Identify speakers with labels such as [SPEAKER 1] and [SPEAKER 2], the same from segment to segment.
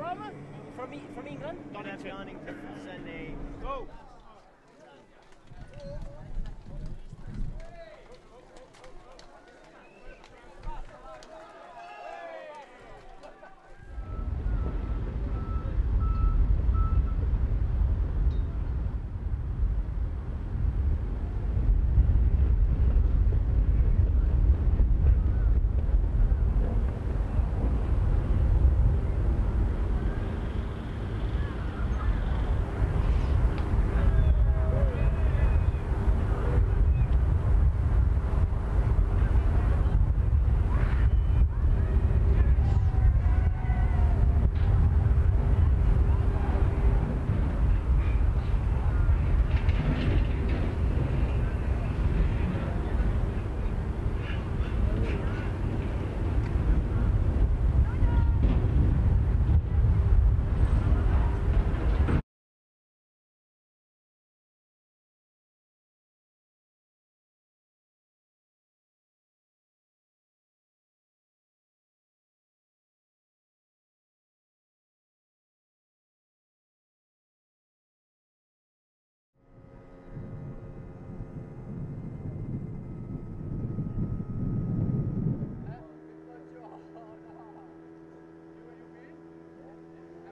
[SPEAKER 1] from? From, E- from England?
[SPEAKER 2] Donington. Donington, Sydney. Go!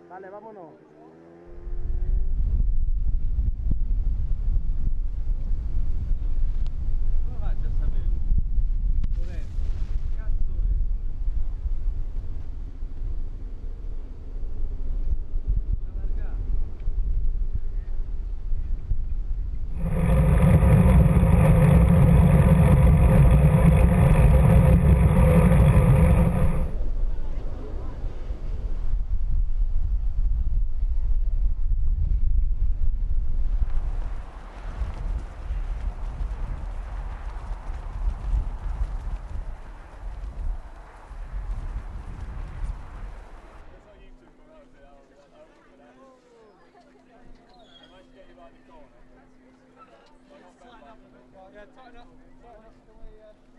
[SPEAKER 1] Vale, vámonos.
[SPEAKER 3] Yeah, tighten up, tighten up. uh...